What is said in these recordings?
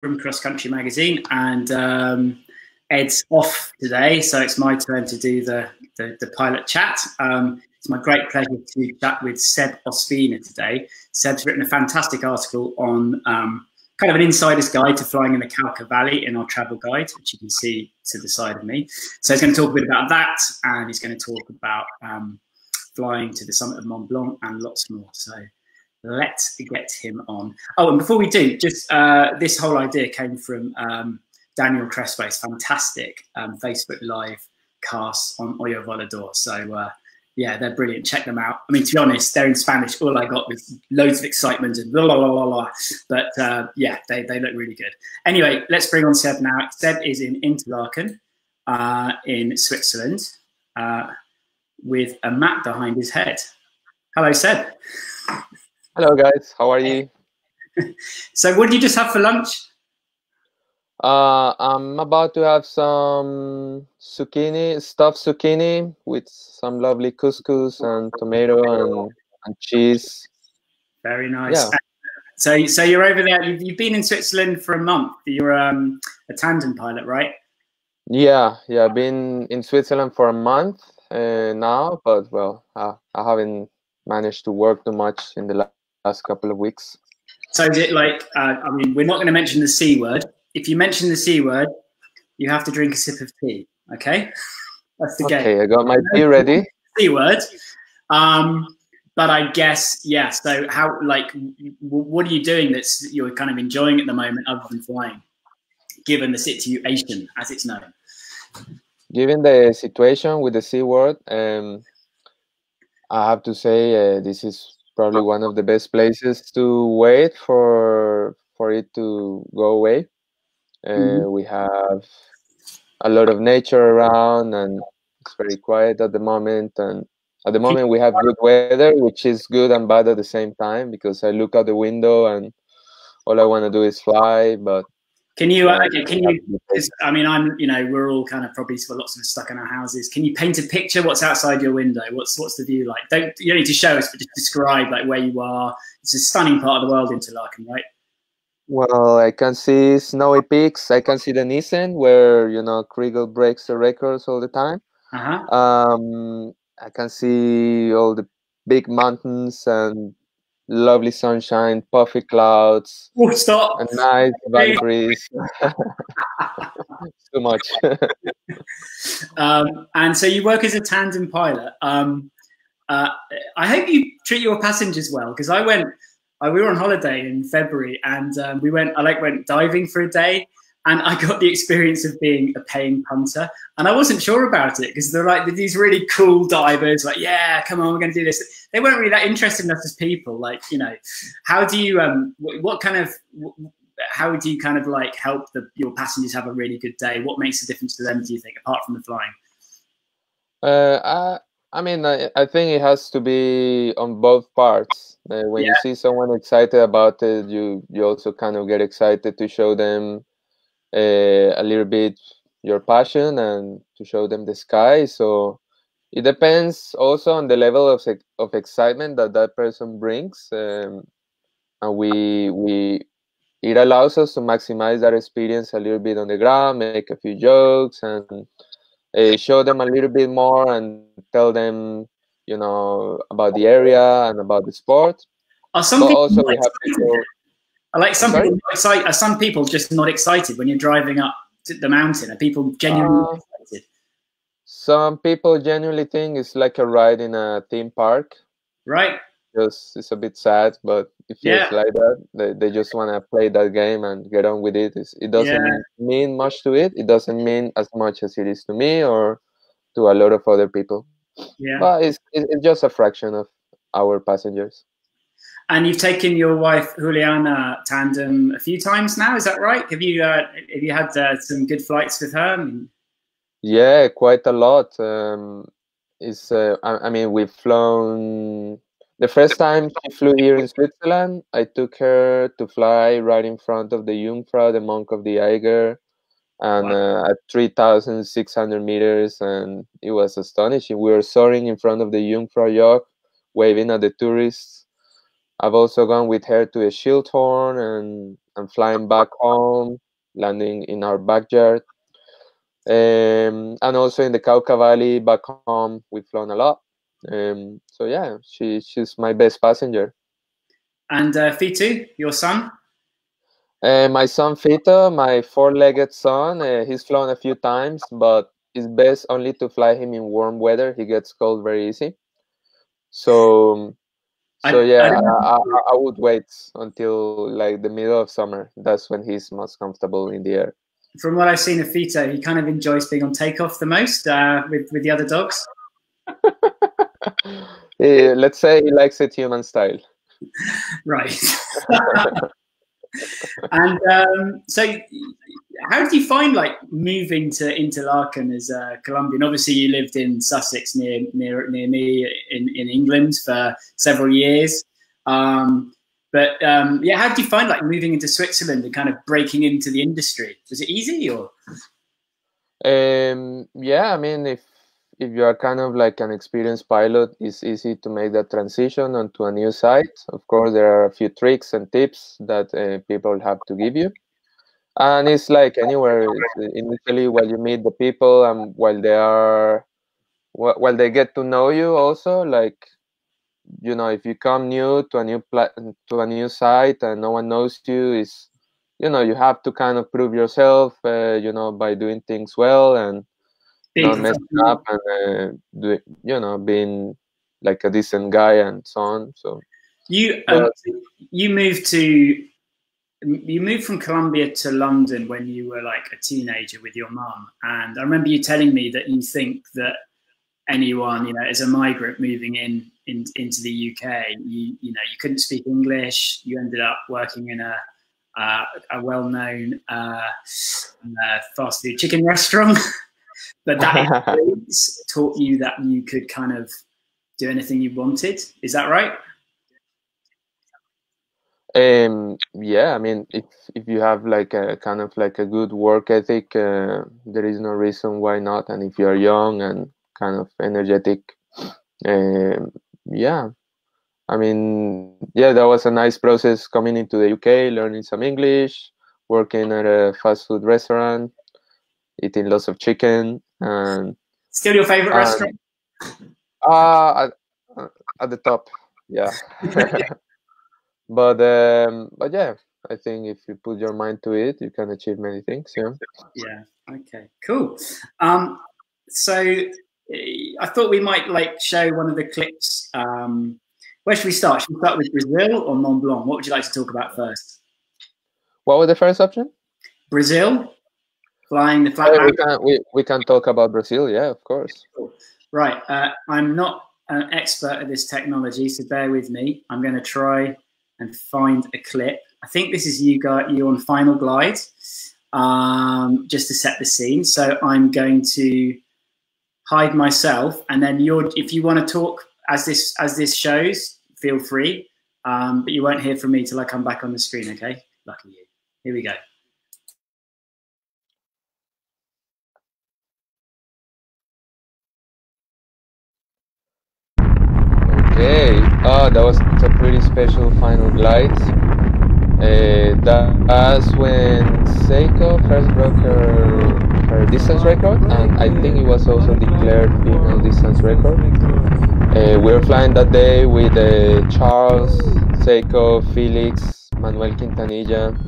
from Cross Country Magazine, and um, Ed's off today, so it's my turn to do the the, the pilot chat. Um, it's my great pleasure to chat with Seb Ospina today. Seb's written a fantastic article on um, kind of an insider's guide to flying in the Cauca Valley in our travel guide, which you can see to the side of me. So he's going to talk a bit about that, and he's going to talk about um, flying to the summit of Mont Blanc and lots more. So let's get him on. Oh, and before we do, just uh, this whole idea came from um, Daniel Crespo's fantastic um, Facebook Live cast on Oyo Volador. So uh, yeah, they're brilliant. Check them out. I mean, to be honest, they're in Spanish. All I got was loads of excitement and blah, blah, blah, blah. But uh, yeah, they, they look really good. Anyway, let's bring on Seb now. Seb is in Interlaken uh, in Switzerland uh, with a map behind his head. Hello, Seb. Hello, guys. How are you? so, what did you just have for lunch? Uh, I'm about to have some zucchini, stuffed zucchini with some lovely couscous and tomato and, and cheese. Very nice. Yeah. So, so you're over there. You've, you've been in Switzerland for a month. You're um, a tandem pilot, right? Yeah, yeah. I've been in Switzerland for a month uh, now, but well, uh, I haven't managed to work too much in the last couple of weeks. So is it like, uh, I mean, we're not going to mention the C word. If you mention the C word, you have to drink a sip of tea. Okay? That's the okay, game. Okay, I got my tea ready. C word. Um, but I guess, yeah. So how, like, what are you doing that's you're kind of enjoying at the moment other than flying, given the situation as it's known? Given the situation with the C word, um, I have to say uh, this is probably one of the best places to wait for for it to go away. Uh, mm-hmm. We have a lot of nature around, and it's very quiet at the moment. And at the moment, we have good weather, which is good and bad at the same time because I look out the window and all I want to do is fly. But can you, uh, can you, I mean, I'm, you know, we're all kind of probably lots of us stuck in our houses. Can you paint a picture? What's outside your window? What's, what's the view like? Don't, you don't need to show us, but just describe like where you are. It's a stunning part of the world, Interlaken, right? Well, I can see snowy peaks. I can see the Niesen where, you know, Chrigel breaks the records all the time. Uh-huh. Um, I can see all the big mountains and lovely sunshine, puffy clouds. Oh, stop! A nice valley breeze. Too much. um, and so you work as a tandem pilot. Um, uh, I hope you treat your passengers well because I went. Uh, we were on holiday in February, and um, we went. I like went diving for a day, and I got the experience of being a paying punter. And I wasn't sure about it because they're like these really cool divers, like, yeah, come on, we're going to do this. They weren't really that interested in us as people. Like, you know, how do you, um, what, what kind of, how do you kind of like help the, your passengers have a really good day? What makes a difference to them, do you think, apart from the flying? Uh, I, I mean, I, I think it has to be on both parts. Uh, when yeah. you see someone excited about it, you you also kind of get excited to show them uh, a little bit your passion and to show them the sky. So it depends also on the level of of excitement that that person brings, um, and we we it allows us to maximize that experience a little bit on the ground, make a few jokes, and uh, show them a little bit more and tell them you know about the area and about the sport. Are some but also we have people I like some people excited. Are some people just not excited when you're driving up the mountain? Are people genuinely uh, excited? Some people genuinely think it's like a ride in a theme park. Right. Just it's a bit sad, but it feels yeah. like that. They, they just want to play that game and get on with it. It's, it doesn't yeah. mean much to it. It doesn't mean as much as it is to me or to a lot of other people. Yeah. But it's, it's just a fraction of our passengers. And you've taken your wife Juliana tandem a few times now. Is that right? Have you uh, have you had uh, some good flights with her? I mean... Yeah, quite a lot. Um, is uh, I, I, mean we've flown. The first time she flew here in Switzerland, I took her to fly right in front of the Jungfrau, the monk of the Eiger, and wow. uh, at 3,600 meters, and it was astonishing. We were soaring in front of the Jungfraujoch, waving at the tourists I've also gone with her to a Schilthorn and and flying back home, landing in our backyard. Um, and also in the Cauca Valley back home, we've flown a lot. Um, so yeah, she she's my best passenger. And uh, Fito, your son? Uh, my son Fito, my four-legged son, uh, he's flown a few times, but it's best only to fly him in warm weather. He gets cold very easy. So, so I, yeah, I, I, I, would wait until like the middle of summer. That's when he's most comfortable in the air. From what I've seen of Fito, he kind of enjoys being on takeoff the most uh, with with the other dogs. yeah, let's say he likes it human style. Right. and um, so, how did you find like moving to Interlaken as a Colombian? Obviously, you lived in Sussex near near near me in, in England for several years. Um, but um, yeah, how did you find like moving into Switzerland and kind of breaking into the industry? Was it easy or? Um, yeah, I mean, if if you are kind of like an experienced pilot, it's easy to make that transition onto a new site. Of course, there are a few tricks and tips that uh, people have to give you. And it's like anywhere in Italy, while you meet the people and while they are, while they get to know you also, like, you know, if you come new to a new pla- to a new site and no one knows you, is, you know, you have to kind of prove yourself, uh, you know, by doing things well and not messing up and uh, do, you know being like a decent guy and so on. So you um, you moved to you moved from Colombia to London when you were like a teenager with your mum, and I remember you telling me that you think that anyone you know as a migrant moving in, in into the UK, you you know you couldn't speak English, you ended up working in a uh, a well-known uh, uh, fast food chicken restaurant. But that taught you that you could kind of do anything you wanted. Is that right? Um, yeah, I mean, if if you have like a kind of like a good work ethic, uh, there is no reason why not. And if you are young and kind of energetic, um, yeah, I mean, yeah, that was a nice process coming into the UK, learning some English, working at a fast food restaurant, eating lots of chicken, and still your favorite and, restaurant? Uh, at, at the top, yeah. but um, but yeah, I think if you put your mind to it, you can achieve many things. Yeah. Yeah. Okay. Cool. Um, so eh, I thought we might like show one of the clips. Um, where should we start? Should we start with Brazil or Mont Blanc? What would you like to talk about first? What was the first option? Brazil flying the flag. Oh, we, can, we, we can talk about Brazil, yeah, of course. Right. Uh, I'm not an expert at this technology, so bear with me. I'm going to try and find a clip. I think this is you got you on final glide, um, just to set the scene. So I'm going to hide myself, and then you're if you want to talk as this as this shows, feel free. Um, but you won't hear from me till I come back on the screen. Okay, lucky you. Here we go. Okay, oh, that was it's a pretty special final glide. Uh, that's when Seiko first broke her, her distance record, and I think it was also declared female distance record. Uh, we were flying that day with uh, Charles, Seiko, Felix, Manuel Quintanilla.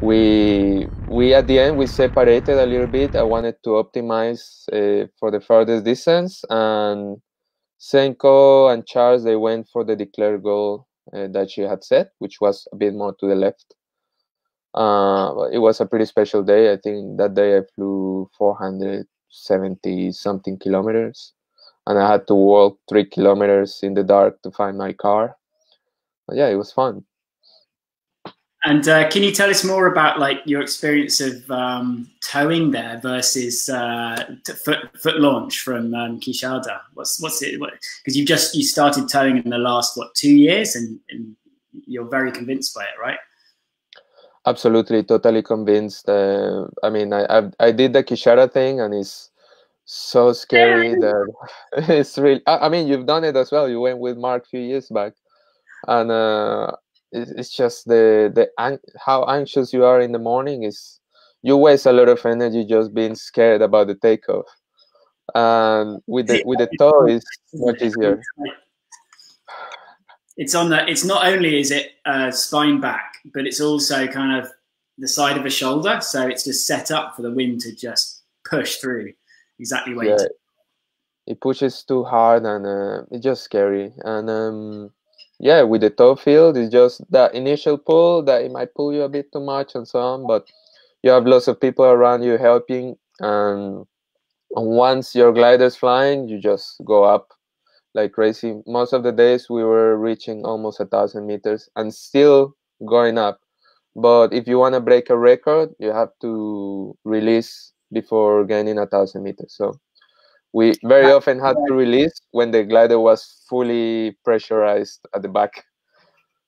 We we at the end we separated a little bit. I wanted to optimize uh, for the furthest distance and Seiko and Charles they went for the declared goal uh, that she had set, which was a bit more to the left. Uh, it was a pretty special day. I think that day I flew 470 something kilometers, and I had to walk three kilometers in the dark to find my car. But yeah, it was fun. And uh, can you tell us more about like your experience of um, towing there versus uh, foot, foot launch from um, Quixada? What's what's it? Because what, you've just you started towing in the last what two years, and, and you're very convinced by it, right? Absolutely, totally convinced. Uh, I mean, I, I, I did the Quixada thing, and it's so scary that it's really. I, I mean, you've done it as well. You went with Mark a few years back and uh, it's just the the how anxious you are in the morning is you waste a lot of energy just being scared about the takeoff. And with the with the tow it's much easier. It's on the it's not only is it uh, spine back but it's also kind of the side of a shoulder. So it's just set up for the wind to just push through exactly where yeah, it pushes too hard and uh, it's just scary. And um yeah, with the tow field, it's just that initial pull that it might pull you a bit too much and so on, but you have lots of people around you helping. And once your glider's flying, you just go up like crazy. Most of the days we were reaching almost a thousand meters and still going up. But if you want to break a record, you have to release before gaining a thousand meters. So we very often had to release when the glider was fully pressurized at the back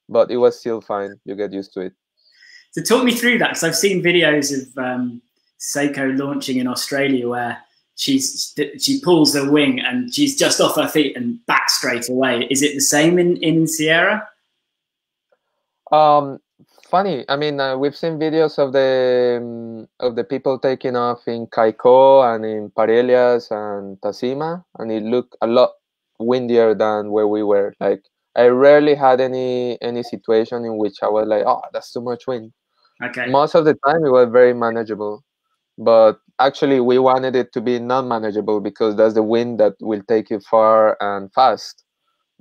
but it was still fine. You get used to it. So talk me through that because i've seen videos of um, seiko launching in australia where she's she pulls her wing and she's just off her feet and back straight away. Is it the same in in Ceará? Um funny. I mean, uh, we've seen videos of the um, of the people taking off in Caicó and in Parelhas and Tacima, and it looked a lot windier than where we were. Like I rarely had any any situation in which I was like, "Oh, that's too much wind." Okay. Most of the time, it was very manageable, but actually, we wanted it to be non-manageable because that's the wind that will take you far and fast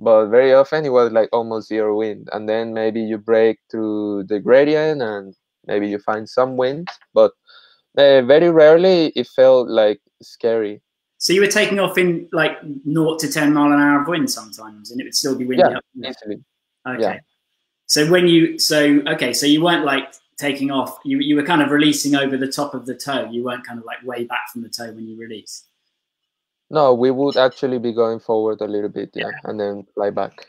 but very often it was like almost zero wind and then maybe you break through the gradient and maybe you find some wind but uh, very rarely it felt like scary so you were taking off in like 0 to 10 mile an hour of wind sometimes and it would still be windy yeah, up easily. okay yeah. so when you so okay so you weren't like taking off you, you were kind of releasing over the top of the tow you weren't kind of like way back from the tow when you released no, we would actually be going forward a little bit, yeah, yeah. and then fly back.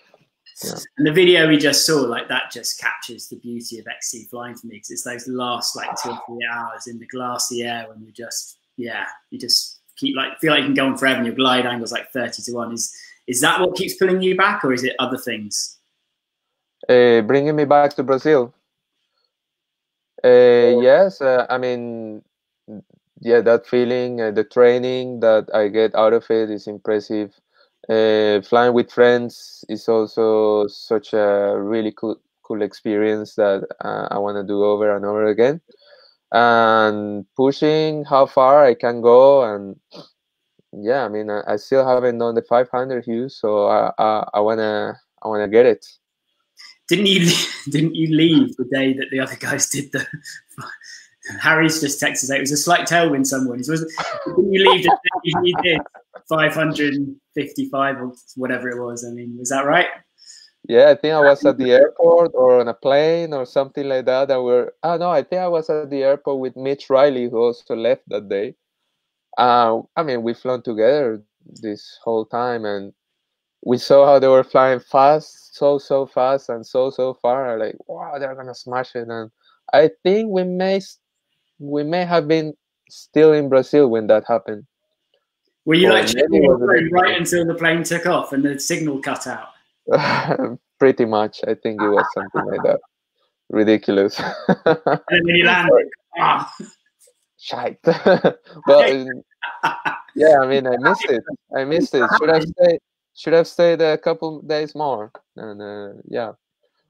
Yeah. And the video we just saw, like that, just captures the beauty of XC flying for me because it's those last like two or three hours in the glassy air when you just, yeah, you just keep like feel like you can go on forever. and your glide angle's like thirty to one. Is is that what keeps pulling you back, or is it other things? Uh, bringing me back to Brazil. Uh, yes, uh, I mean yeah, that feeling, uh, the training that I get out of it is impressive. Uh, flying with friends is also such a really cool, cool experience that uh, I want to do over and over again. And pushing how far I can go, and yeah, I mean, I, I still haven't done the 500 Hugh, so I, I, I wanna, I wanna get it. Didn't you? Didn't you leave the day that the other guys did the Harry's just texted out. It was a slight tailwind. Someone was. You leave you did 555 or whatever it was? I mean, was that right? Yeah, I think I was at the airport or on a plane or something like that. And we're oh no, I think I was at the airport with Mitch Riley, who also left that day. Uh, I mean, we flown together this whole time, and we saw how they were flying fast, so so fast, and so so far. Like, wow, they're gonna smash it! And I think we may we may have been still in Brazil when that happened. Were you or like right until the plane took off and the signal cut out? Pretty much. I think it was something like that. Ridiculous. and then you landed. Ah. Shite. but yeah, I mean, I missed it. I missed it. Should have stayed. Should have stayed a couple days more. And uh, yeah,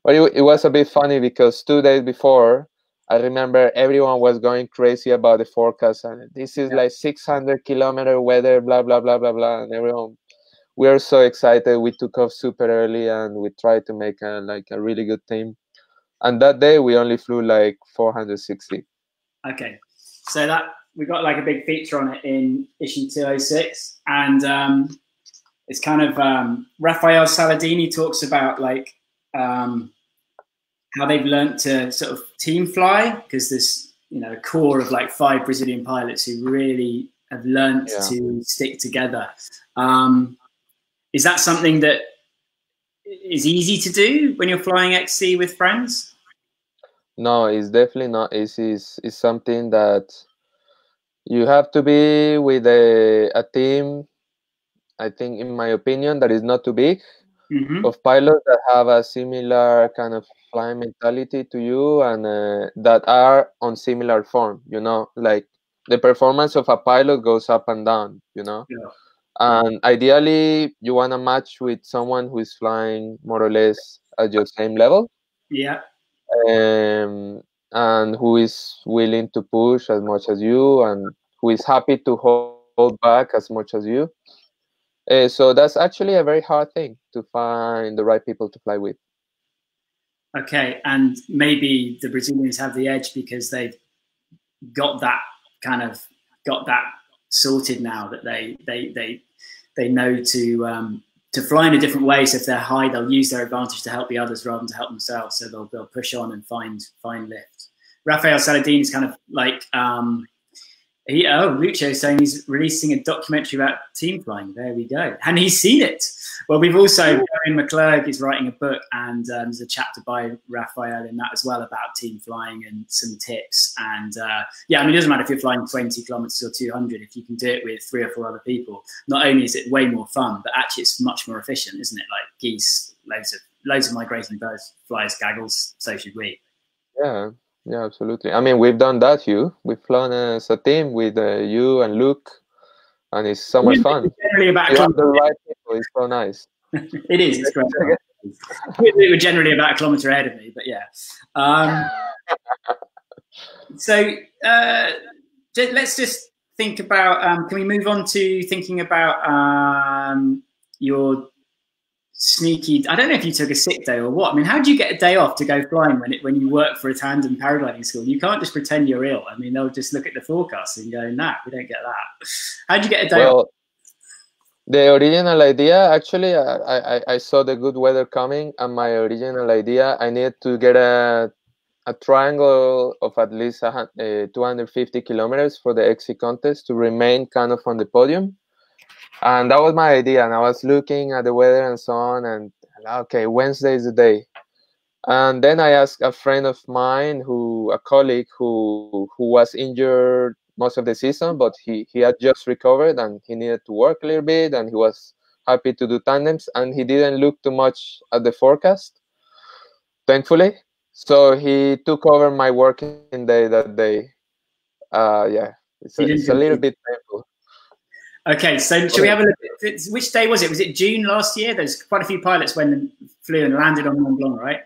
but it, it was a bit funny because two days before I remember everyone was going crazy about the forecast, and this is yeah. like 600 kilometer weather, blah blah blah blah blah, and everyone. We are so excited. We took off super early, and we tried to make a like a really good team. And that day, we only flew like 460. Okay, so that we got like a big feature on it in issue 206, and um, it's kind of um, Rafael Saladini talks about like um, how they've learned to sort of team fly because there's you know a core of like five Brazilian pilots who really have learned yeah. to stick together. Um, is that something that is easy to do when you're flying XC with friends? No, it's definitely not easy. It's, it's something that you have to be with a, a team. I think, in my opinion, that is not too big mm-hmm. of pilots that have a similar kind of flying mentality to you and uh, that are on similar form. You know, like the performance of a pilot goes up and down. You know. Yeah. And ideally, you want to match with someone who is flying more or less at your same level. Yeah. Um, and who is willing to push as much as you and who is happy to hold back as much as you. Uh, so that's actually a very hard thing to find the right people to fly with. Okay, and maybe the Brazilians have the edge because they've got that kind of got that sorted now that they they they they know to um, to fly in a different way. So if they're high, they'll use their advantage to help the others rather than to help themselves. So they'll they'll push on and find find lift. Rafael Saladin is kind of like um, he, oh, Lucio saying he's releasing a documentary about team flying. There we go. And he's seen it. Well, we've also, Erin McClurg is writing a book, and um, there's a chapter by Raphael in that as well about team flying and some tips. And uh, yeah, I mean, it doesn't matter if you're flying 20 kilometers or 200, if you can do it with three or four other people, not only is it way more fun, but actually it's much more efficient, isn't it? Like geese, loads of loads of migrating birds fly as gaggles, so should we. Yeah, yeah, absolutely. I mean, we've done that, you. We've flown as a team with uh, you and Luke, and it's so much fun. Generally about you the right people. It's so nice. it is. It's great. we were generally about a kilometre ahead of me, but yeah. Um, so uh, let's just think about. Um, can we move on to thinking about um, your sneaky. I don't know if you took a sick day or what. I mean, how do you get a day off to go flying when it when you work for a tandem paragliding school? You can't just pretend you're ill. I mean, they'll just look at the forecast and go, "Nah, we don't get that." How do you get a day well, off? The original idea, actually, I, I, I saw the good weather coming, and my original idea, I needed to get a a triangle of at least a, uh, 250 kilometers for the XC contest to remain kind of on the podium and that was my idea and i was looking at the weather and so on and okay wednesday is the day. And then i asked a friend of mine who a colleague who who was injured most of the season but he he had just recovered and he needed to work a little bit and he was happy to do tandems and he didn't look too much at the forecast thankfully. So he took over my working day that day. Uh yeah it's, a, it's a little bit Okay, so should we have a look at which day was it? Was it June last year? There's quite a few pilots went and flew and landed on Mont Blanc, right?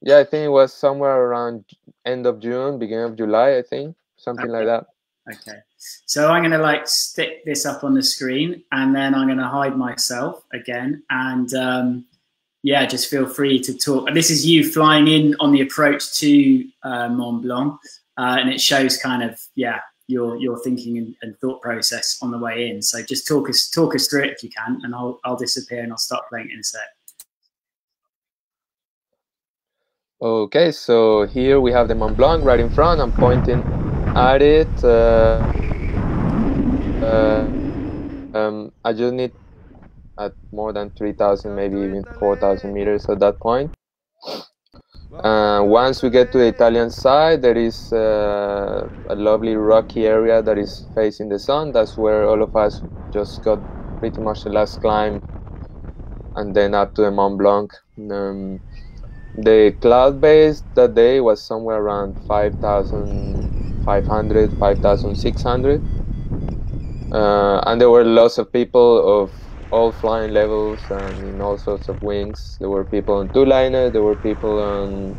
Yeah, I think it was somewhere around end of June, beginning of July, I think, something okay. like that. Okay, so I'm gonna like stick this up on the screen, and then I'm gonna hide myself again, and um, yeah, just feel free to talk. This is you flying in on the approach to uh, Mont Blanc, uh, and it shows kind of yeah your your thinking and, and, thought process on the way in. So just talk us talk us through it if you can, and I'll I'll disappear and I'll stop playing in a sec. Okay, so here we have the Mont Blanc right in front. I'm pointing at it. Uh, uh, um, I just need at more than 3,000, maybe even 4,000 meters at that point. Uh, once we get to the Italian side, there is uh, a lovely rocky area that is facing the sun. That's where all of us just got pretty much the last climb and then up to the Mont Blanc. Um, the cloud base that day was somewhere around 5,500, 5,600. Uh, and there were lots of people of all flying levels and in all sorts of wings. There were people on two liner, there were people on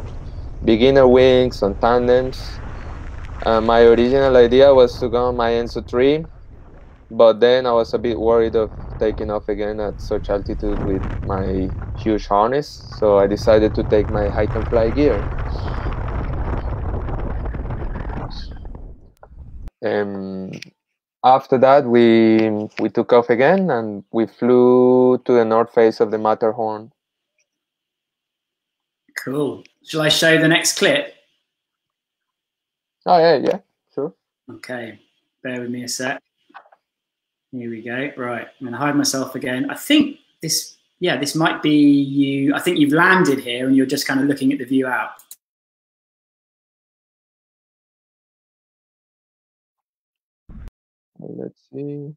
beginner wings, on tandems. Uh, my original idea was to go on my Enzo 3, but then I was a bit worried of taking off again at such altitude with my huge harness, so I decided to take my hike and fly gear. Um, after that, we we took off again and we flew to the north face of the Matterhorn. Cool. Shall I show the next clip? Oh yeah, yeah, sure. Okay, bear with me a sec. Here we go. Right, I'm gonna hide myself again. I think this, yeah, this might be you. I think you've landed here and you're just kind of looking at the view out. Let's see.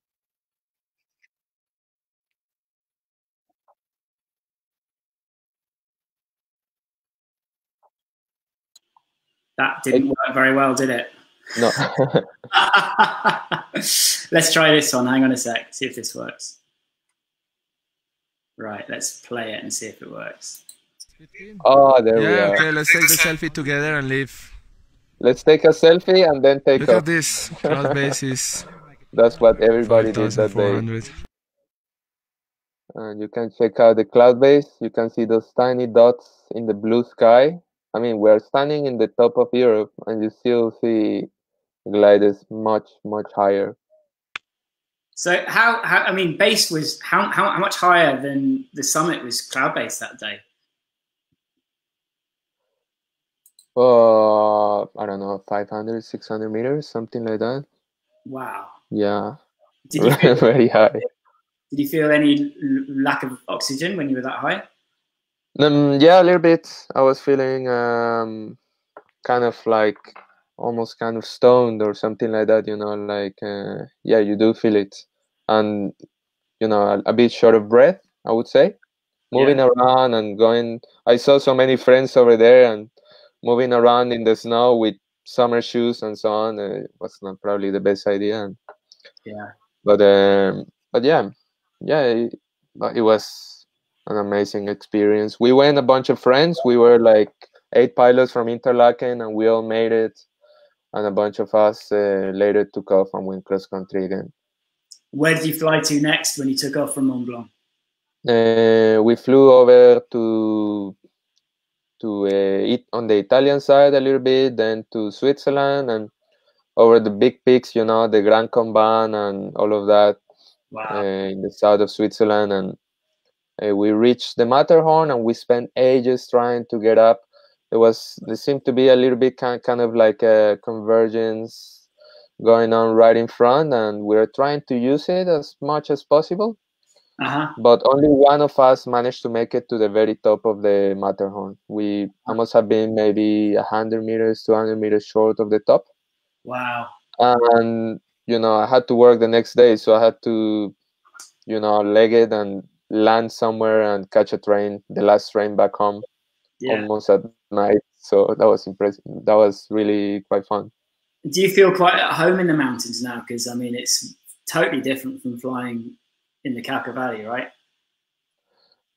That didn't work very well, did it? No. let's try this one. Hang on a sec. See if this works. Right, let's play it and see if it works. Oh, there yeah, we are. Okay, let's take the selfie together and leave. Let's take a selfie and then take Look off. at this. Cross bases. That's what everybody did that day. And you can check out the cloud base. You can see those tiny dots in the blue sky. I mean, we're standing in the top of Europe, and you still see gliders much, much higher. So how, how I mean, base was how, how how much higher than the summit was cloud base that day? Uh, I don't know, 500, 600 meters, something like that. Wow. Yeah, Did you feel, very high. did you feel any l- lack of oxygen when you were that high? Um, yeah, a little bit. I was feeling um, kind of like almost kind of stoned or something like that. You know, like uh, yeah, you do feel it, and you know, a, a bit short of breath. I would say, moving around and going. I saw so many friends over there and moving around in the snow with summer shoes and so on. Uh, was not probably the best idea. And, Yeah. but um, but yeah, yeah, it, it was an amazing experience. We went a bunch of friends. We were like eight pilots from Interlaken, and we all made it. And a bunch of us uh, later took off and went cross country again. Where did you fly to next when you took off from Mont Blanc? Uh, we flew over to to uh, it on the Italian side a little bit, then to Switzerland, and over the big peaks, you know, the Grand Combin and all of that. Wow. uh, in the south of Switzerland, and uh, we reached the Matterhorn, and we spent ages trying to get up. There was there seemed to be a little bit kind kind of like a convergence going on right in front, and we are trying to use it as much as possible. Uh-huh. But only one of us managed to make it to the very top of the Matterhorn. We I must have been maybe hundred meters, two hundred meters short of the top Wow. and you know i had to work the next day so i had to you know leg it and land somewhere and catch a train the last train back home Yeah. almost at night so that was impressive that was really quite fun Do you feel quite at home in the mountains now? Because I mean, it's totally different from flying in the Cauca Valley, right?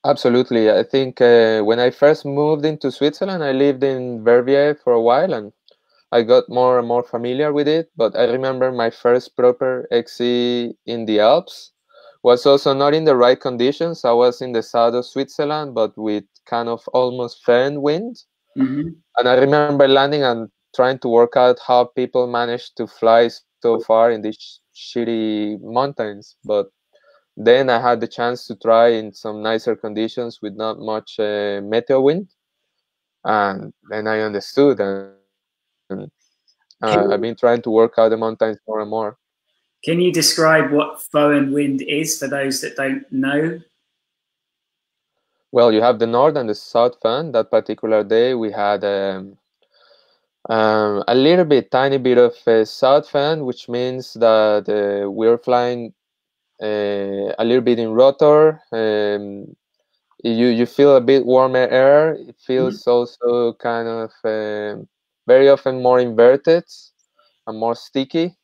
absolutely i think uh, when i first moved into switzerland i lived in Verbier for a while and i got more and more familiar with it but i remember my first proper xc in the alps was also not in the right conditions i was in the south of switzerland but with kind of almost foehn wind Mm-hmm. and I remember landing and trying to work out how people managed to fly so far in these shitty mountains. But then I had the chance to try in some nicer conditions with not much uh, meteo wind, and then I understood. And, and uh, I've been trying to work out the mountains more and more. Can you describe what foehn wind is for those that don't know? Well, you have the north and the south foehn. That particular day, we had um, um, a little bit, tiny bit of uh, south foehn, which means that uh, we're flying uh, a little bit in rotor. Um, you you feel a bit warmer air. It feels also kind of um very often more inverted and more sticky.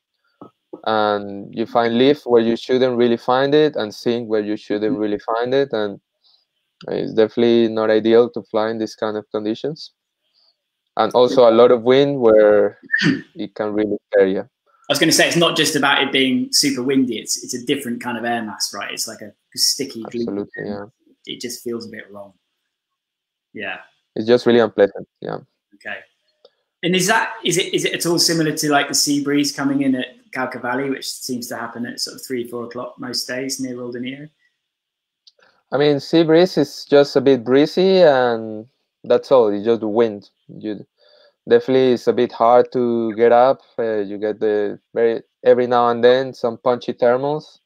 And you find lift where you shouldn't really find it, and sink where you shouldn't really find it, and it's definitely not ideal to fly in these kind of conditions. And also a lot of wind where it can really scare you. I was going to say it's not just about it being super windy. It's it's a different kind of air mass, right? It's like a sticky. Absolutely, yeah. It just feels a bit wrong. Yeah. It's just really unpleasant. Yeah. Okay. And is that is it is it at all similar to like the sea breeze coming in at Cauca Valley, which seems to happen at sort of three four o'clock most days near Roldanillo? I mean, sea breeze is just a bit breezy, and that's all. It's just wind. You definitely it's a bit hard to get up. Uh, you get the very every now and then some punchy thermals,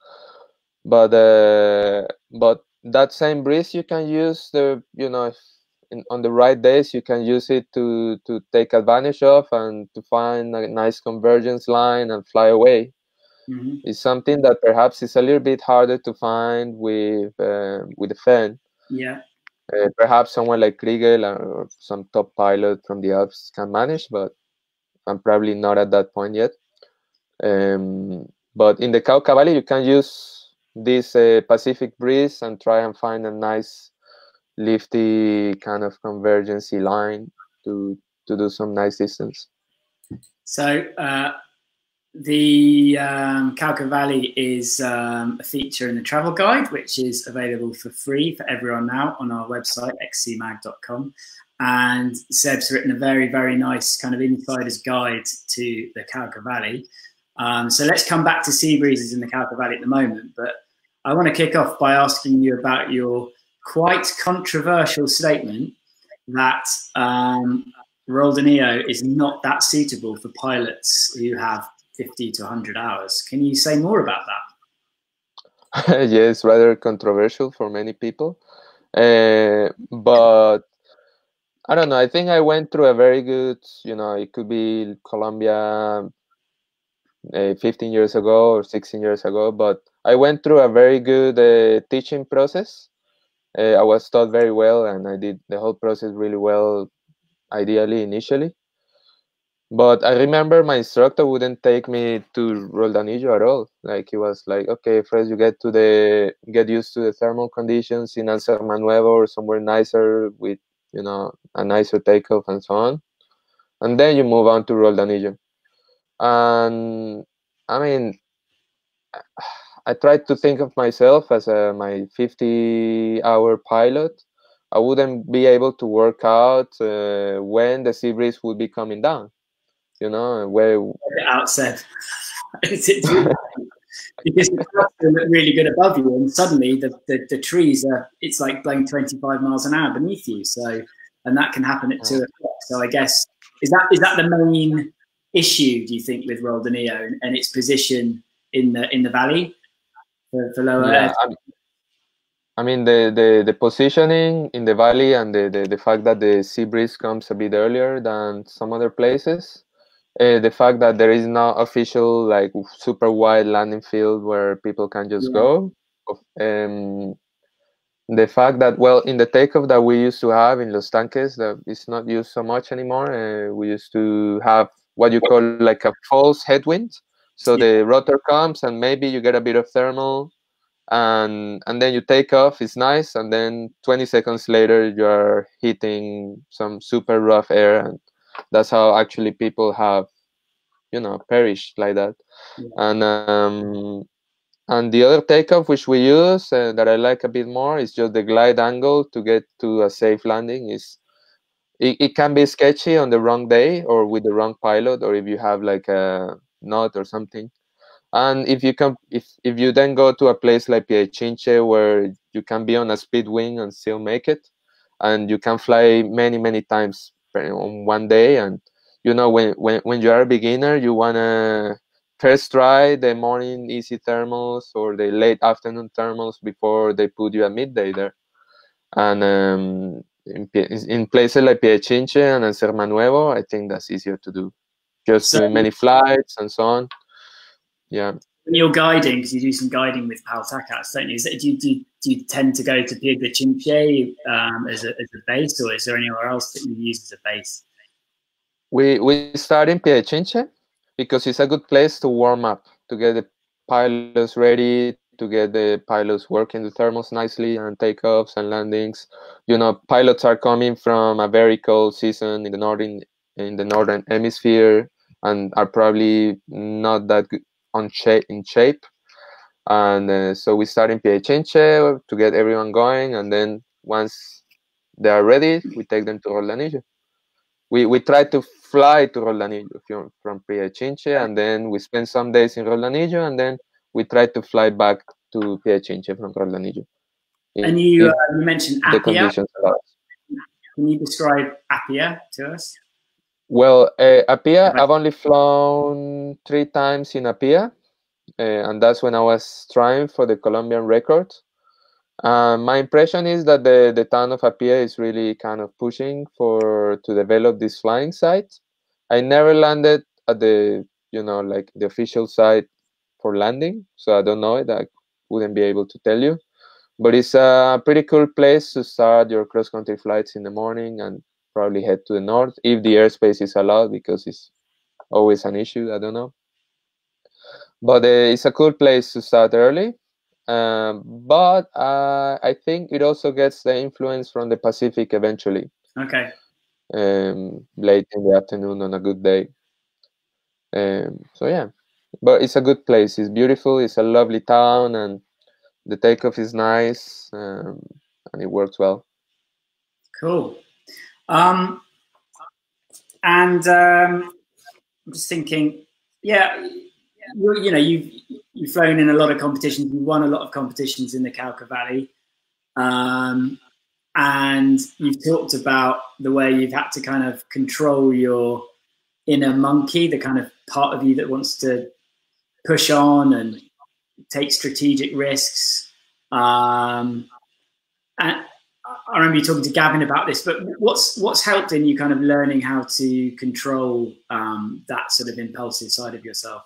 but uh, but that same breeze you can use the you know in, on the right days you can use it to to take advantage of and to find a nice convergence line and fly away Mm-hmm. is something that perhaps is a little bit harder to find with uh, with the foehn. Yeah. Uh, perhaps someone like Chrigel or some top pilot from the Alps can manage, but I'm probably not at that point yet. Um, but in the Cauca Valley, you can use this uh, Pacific breeze and try and find a nice lifty kind of convergency line to to do some nice distance. So uh, the um, Cauca Valley is um, a feature in the travel guide, which is available for free for everyone now on our website, xcmag.com. And Seb's written a very, very nice kind of insider's guide to the Cauca Valley. Um, so let's come back to sea breezes in the Cauca Valley at the moment. But I want to kick off by asking you about your quite controversial statement that um, Roldanillo is not that suitable for pilots who have 50 to 100 hours. Can you say more about that? yes, rather controversial for many people. Uh, but I don't know. I think I went through a very good, you know, it could be Colombia uh, 15 years ago or 16 years ago, but I went through a very good uh, teaching process. Uh, I was taught very well and I did the whole process really well, ideally, initially. But I remember my instructor wouldn't take me to Roldanillo at all. Like he was like, okay, first you get to the get used to the thermal conditions in Ansermanuevo or somewhere nicer with you know a nicer takeoff and so on, and then you move on to Roldanillo. And I mean, I tried to think of myself as a my 50 hour pilot. I wouldn't be able to work out uh, when the sea breeze would be coming down you know, where outset. because the look really good above you, and suddenly the, the, the, trees are it's like blowing 25 miles an hour beneath you. So, and that can happen at two o'clock. So, I guess is that is that the main issue? Do you think with Roldanillo and, and its position in the in the valley for, for lower? Yeah, I mean the, the, the positioning in the valley and the, the, the fact that the sea breeze comes a bit earlier than some other places uh, the fact that there is no official like super wide landing field where people can just yeah. go um, the fact that well in the takeoff that we used to have in los tanques that is not used so much anymore uh, we used to have what you call like a false headwind so yeah. the rotor comes and maybe you get a bit of thermal and and then you take off it's nice and then 20 seconds later you're hitting some super rough air and that's how actually people have you know perished like that yeah. and um and the other takeoff which we use uh, that i like a bit more is just the glide angle to get to a safe landing is it, it can be sketchy on the wrong day or with the wrong pilot or if you have like a knot or something. And if you can if if you then go to a place like Piedechinche where you can be on a speed wing and still make it and you can fly many many times on one day and you know when when, when you are a beginner you want to first try the morning easy thermals or the late afternoon thermals before they put you at midday there. And um, in, in places like Piedechinche and Ansermanuevo I think that's easier to do just so, many flights and so on yeah when you're guiding, because you do some guiding with PAL TACAS, don't you? Do you, do you, do you tend to go to Piedra um, as, a, as a base, or is there anywhere else that you use as a base? We we start in Piedra because it's a good place to warm up, to get the pilots ready, to get the pilots working the thermals nicely and takeoffs and landings. You know, pilots are coming from a very cold season in the northern in the northern hemisphere and are probably not that good, on shape in shape and uh, so we start in Piedechinche to get everyone going and then once they are ready we take them to Roldanillo we, we try to fly to Roldanillo from, from and then we spend some days in Roldanillo and then we try to fly back to Piedechinche from Roldanillo and you, uh, you mentioned Apia. Can you describe Apia to us? Well, uh, Apia, I've only flown three times in Apia, uh, and that's when I was trying for the Colombian record. Uh, my impression is that the, the town of Apia is really kind of pushing for to develop this flying site. I never landed at the you know like the official site for landing, so I don't know it. I wouldn't be able to tell you. but it's a pretty cool place to start your cross country flights in the morning and probably head to the north if the airspace is allowed because it's always an issue. I don't know, but uh, it's a cool place to start early. Um, but uh, I think it also gets the influence from the Pacific eventually. Okay. Um, late in the afternoon on a good day. Um, so yeah, but it's a good place. It's beautiful. It's a lovely town, and the takeoff is nice, um, and it works well. Cool. Um, and um, I'm just thinking, yeah, you, you know, you've you've flown in a lot of competitions. You won a lot of competitions in the Cauca Valley, um, and you've talked about the way you've had to kind of control your inner monkey, the kind of part of you that wants to push on and take strategic risks. Um, and I remember you talking to Gavin about this, but what's what's helped in you kind of learning how to control um, that sort of impulsive side of yourself?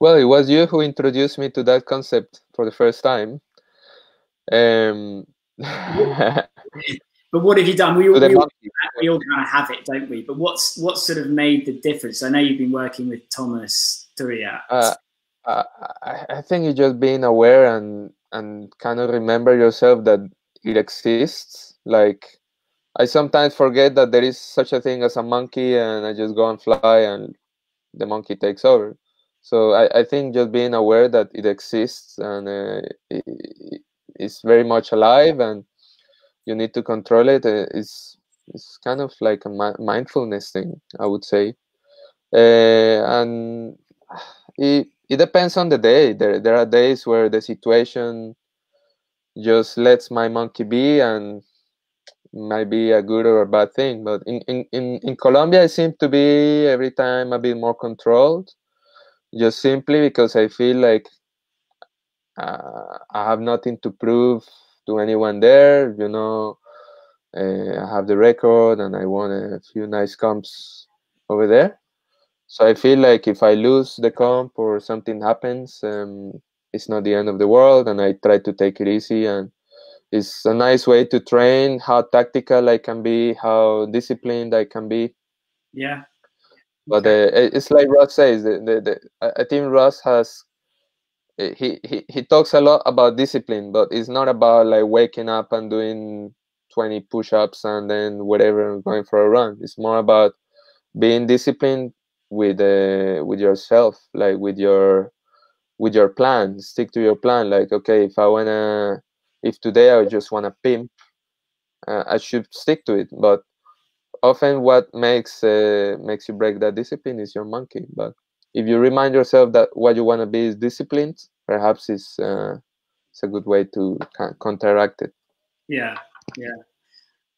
Well, it was you who introduced me to that concept for the first time. Um, but what have you done? We all, we, all, we all, kind of have it, don't we? But what's what sort of made the difference? I know you've been working with Thomas Theurillat. Uh, I, I think it's just being aware and and kind of remember yourself that it exists. Like I sometimes forget that there is such a thing as a monkey, and I just go and fly, and the monkey takes over. So I, I think just being aware that it exists and uh, it, it's very much alive, and you need to control it uh, is it's kind of like a mi- mindfulness thing, I would say. Uh, and it it depends on the day. There there are days where the situation just lets my monkey be and might be a good or a bad thing. But in, in, in, in Colombia, I seem to be every time a bit more controlled, just simply because I feel like uh, I have nothing to prove to anyone there. You know, uh, I have the record and I won a few nice comps over there. So I feel like if I lose the comp or something happens, um, it's not the end of the world, and I try to take it easy. And it's a nice way to train how tactical I can be, how disciplined I can be. Yeah. But uh, it's like Ross says. The, the, the, I think Ross has he, he he talks a lot about discipline, but it's not about like waking up and doing 20 push-ups and then whatever going for a run. It's more about being disciplined with uh, with yourself like with your with your plan. Stick to your plan like okay if i wanna if today i just wanna pimp uh, i should stick to it. But often what makes uh, makes you break that discipline is your monkey. But if you remind yourself that what you want to be is disciplined perhaps it's uh, it's a good way to counteract it. Yeah yeah.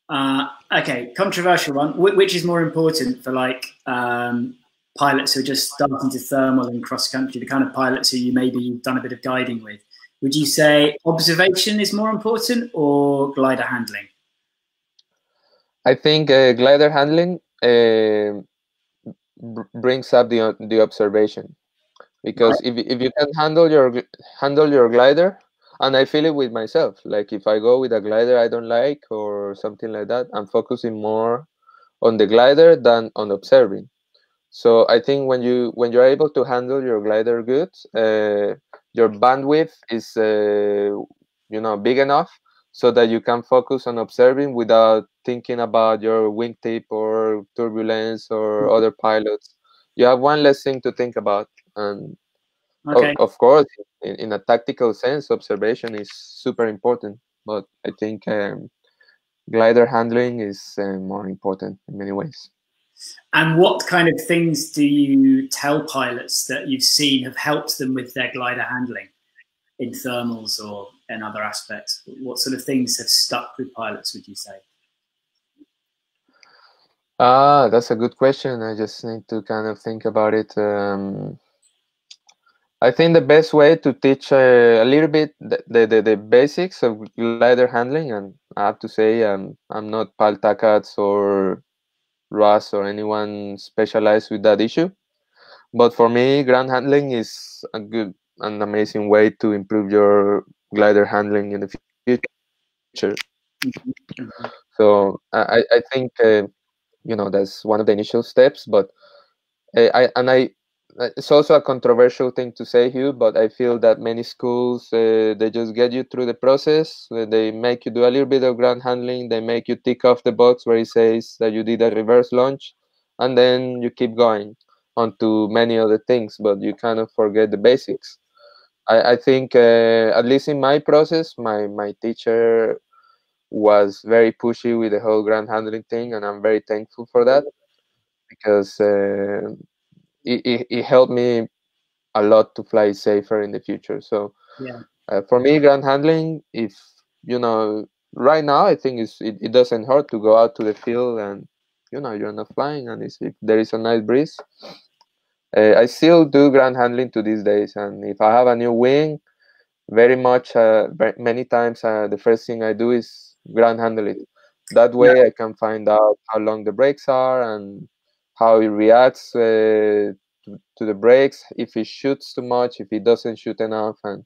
Uh, okay controversial one. Which is more important for like um, pilots who are just starting to thermal and cross country, the kind of pilots who you maybe you've done a bit of guiding with, would you say observation is more important or glider handling? I think uh, glider handling uh, brings up the the observation because right. if, if you can handle your handle your glider and I feel it with myself like if I go with a glider I don't like or something like that I'm focusing more on the glider than on observing so I think when you when you're able to handle your glider good, uh, your bandwidth is uh, you know big enough so that you can focus on observing without thinking about your wingtip or turbulence or mm-hmm. other pilots. You have one less thing to think about, and okay. of, of, course, in, in, a tactical sense, observation is super important. But I think um, glider handling is uh, more important in many ways. And what kind of things do you tell pilots that you've seen have helped them with their glider handling in thermals or in other aspects? What sort of things have stuck with pilots, would you say? Ah, that's a good question. I just need to kind of think about it. Um, I think the best way to teach uh, a little bit the, the, the, basics of glider handling, and I have to say um, I'm not Pal Takats or Russ or anyone specialized with that issue. But for me, ground handling is a good an amazing way to improve your glider handling in the future. Mm-hmm. So I, I think uh, you know that's one of the initial steps, but uh, I and I it's also a controversial thing to say here, but I feel that many schools uh, they just get you through the process. They make you do a little bit of ground handling. They make you tick off the box where it says that you did a reverse launch, and then you keep going onto many other things, but you kind of forget the basics. I, I think, uh, at least in my process, my my teacher was very pushy with the whole ground handling thing, and I'm very thankful for that because. Uh, it, it, helped me a lot to fly safer in the future. So yeah, uh, for me, ground handling, if you know, right now I think it's, it, it doesn't hurt to go out to the field and you know you're not flying and if there is a nice breeze. Uh, I still do ground handling to these days, and if I have a new wing, very much, uh, many times, uh, the first thing I do is ground handle it. That way, yeah. I can find out how long the brakes are and how he reacts uh, to, to, the brakes, if he shoots too much, if he doesn't shoot enough, and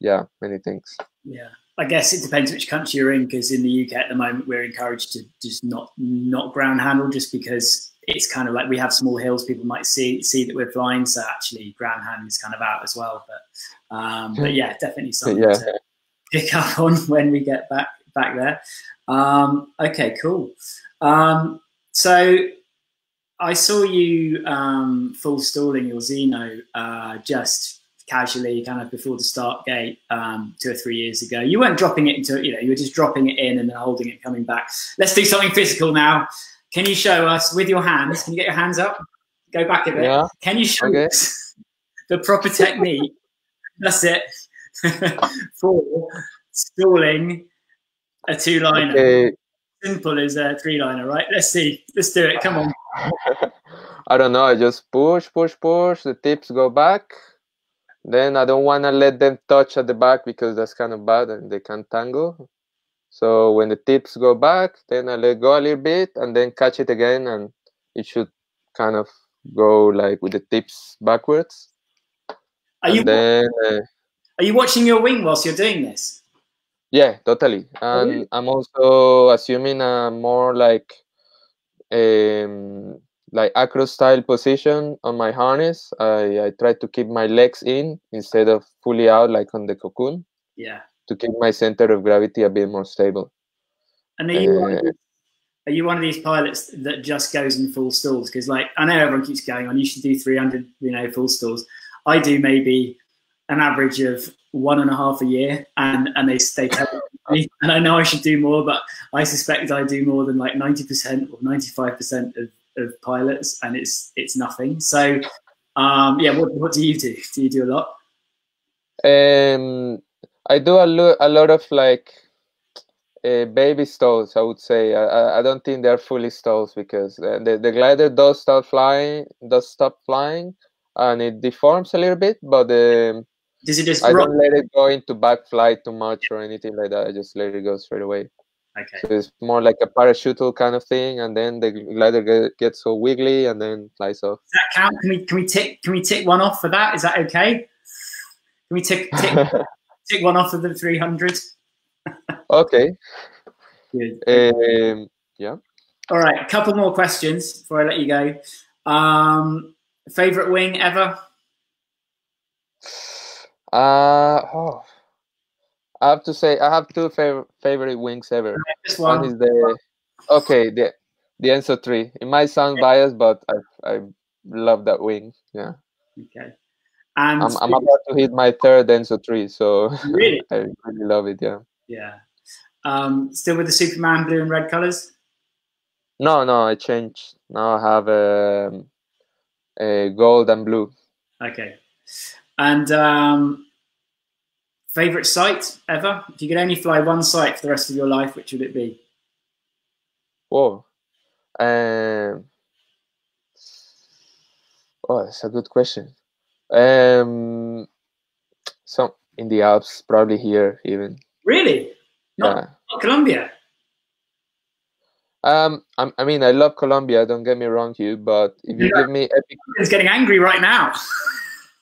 yeah, many things. Yeah, I guess it depends which country you're in. Because in the UK at the moment, we're encouraged to just not not ground handle, just because it's kind of like we have small hills. People might see see that we're flying, so actually ground handling is kind of out as well. But um, but yeah, definitely something yeah. to pick up on when we get back back there. Um, okay, cool. Um, so I saw you um, full stalling your Zeno uh, just casually, kind of before the start gate um, two or three years ago. You weren't dropping it into, you know, you were just dropping it in and then holding it, coming back. Let's do something physical now. Can you show us with your hands? Can you get your hands up? Go back a bit. Yeah. Can you show okay. us the proper technique? That's it. for stalling a two liner. Okay simple as a three liner, right? Let's see. Let's do it. Come on. I don't know. I just push, push, push. The tips go back. Then I don't want to let them touch at the back because that's kind of bad and they can tangle. So when the tips go back, then I let go a little bit and then catch it again, and it should kind of go like with the tips backwards. Are and you then, uh, are you watching your wing whilst you're doing this? Yeah, totally. And really? I'm also assuming a more like um like acro style position on my harness. I, I try to keep my legs in instead of fully out like on the cocoon. Yeah. To keep my center of gravity a bit more stable. And are you, uh, are you one of these pilots that just goes in full stalls? Because like I know everyone keeps going on, you should do 300, you know, full stalls. I do maybe an average of one and a half a year, and and they stay. And I know I should do more, but I suspect I do more than like ninety percent or ninety five percent of of pilots, and it's it's nothing. So, um, yeah, what what do you do? Do you do a lot? Um, I do a lot a lot of like uh, baby stalls. I would say I, I don't think they're fully stalls because the the glider does start flying, does stop flying, and it deforms a little bit, but um, does it just? I don't let it go into back flight too much or anything like that. I just let it go straight away. Okay. So it's more like a parachutal kind of thing, and then the glider get, gets so wiggly and then flies off. Does that count? Can we can we tick can we tick one off for that? Is that okay? Can we tick tick, tick one off of the three hundred? okay. Good. Um, yeah. All right, a couple more questions before I let you go. Um, favorite wing ever? Uh oh. I have to say I have two favorite favorite wings ever. one. one is the okay the the Enzo three. It might sound biased, but I I love that wing. Yeah. Okay. And I'm, I'm about to hit my third Enzo three, so really I really love it. Yeah. Yeah. Um, still with the Superman blue and red colors? No, no, I changed. Now I have a, um, a gold and blue. Okay. And um, favorite site ever? If you could only fly one site for the rest of your life, which would it be? Whoa. Um, oh, that's a good question. Um, some in the Alps, probably here even. Really? Not, yeah. not Colombia. Um, I, I, mean, I love Colombia. Don't get me wrong, Hugh. But if you yeah. give me epic, it's getting angry right now.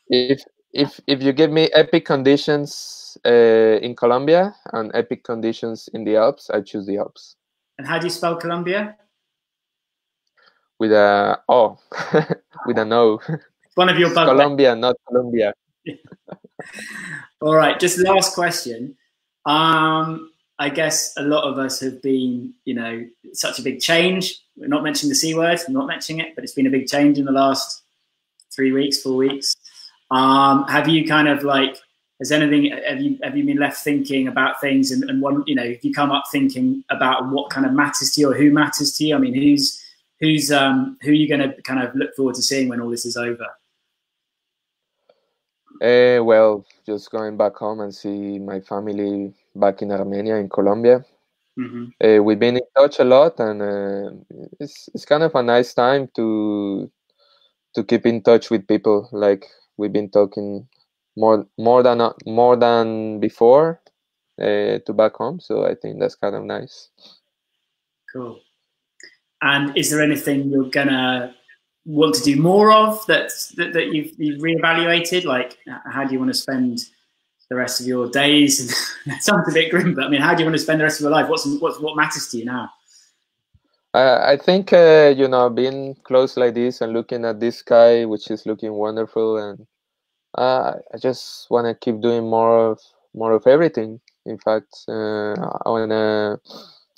if if if you give me epic conditions uh, in Colombia and epic conditions in the Alps, I choose the Alps. And how do you spell Colombia? With a O, with an O. One of your bugs. Colombia, not Colombia. All right, just last question. Um, I guess a lot of us have been, you know, such a big change. We're not mentioning the C word, I'm not mentioning it, but it's been a big change in the last three weeks, four weeks. Um, have you kind of like, has anything, have you, have you been left thinking about things and, and one, you know, if you come up thinking about what kind of matters to you or who matters to you? I mean, who's, who's, um, who are you going to kind of look forward to seeing when all this is over? Uh, well, just going back home and see my family back in Armenia, in Colombia. Mm-hmm. Uh, we've been in touch a lot, and uh, it's it's kind of a nice time to to keep in touch with people. Like we've been talking more more than more than before uh, to back home. So I think that's kind of nice. Cool. And is there anything you're gonna want to do more of that that, that you've, you've reevaluated? Like, how do you want to spend the rest of your days? Sounds a bit grim, but I mean, how do you want to spend the rest of your life? What's, what's what matters to you now? I think uh, you know being close like this and looking at this sky, which is looking wonderful, and uh, I just want to keep doing more of more of everything. In fact, uh, I wanna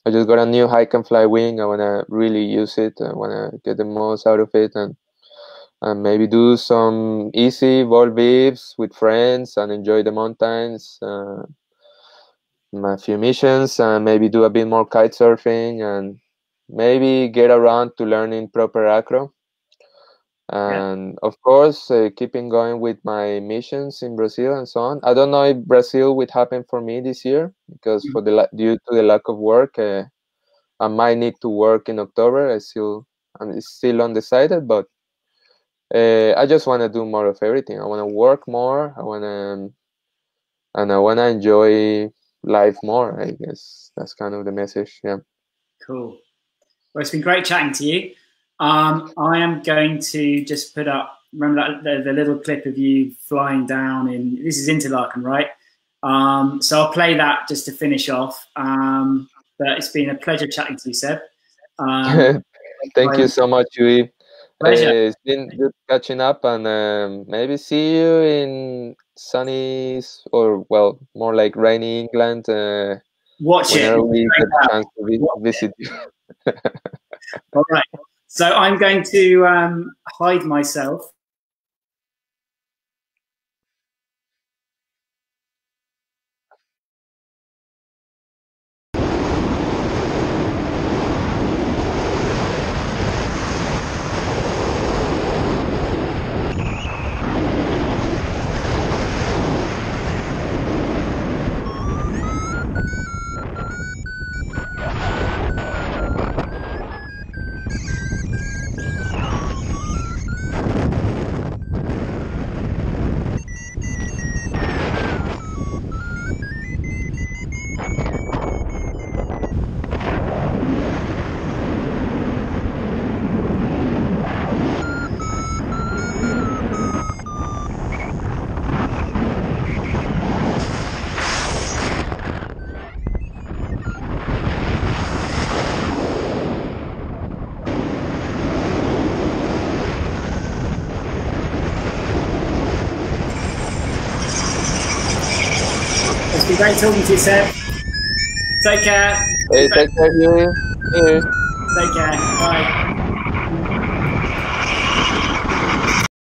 I just got a new hike and fly wing. I want to really use it. I want to get the most out of it and and maybe do some easy vol bivs with friends and enjoy the mountains. Uh, a few missions and maybe do a bit more kite surfing and maybe get around to learning proper acro. And yeah. of course uh, keeping going with my missions in brazil and so on. I don't know if brazil would happen for me this year because mm-hmm. for the due to the lack of work uh, i might need to work in october. I still i'm still undecided but uh, i just want to do more of everything. I want to work more. I want to um, and i want to enjoy life more i guess. That's kind of the message. Yeah. Cool well it's been great chatting to you um, I am going to just put up. Remember that the, the, little clip of you flying down in this is Interlaken, right? Um, so I'll play that just to finish off. Um, but it's been a pleasure chatting to you, Seb. Um, Thank you so much, Hugh. Uh, it's been good catching up, and um, maybe see you in sunny or well, more like rainy England. Uh, Watch it. We get a chance to visit you. All right. So I'm going to um, hide myself Great talking to you, Seb. Take care. Hey, take care, you. Take care. Bye.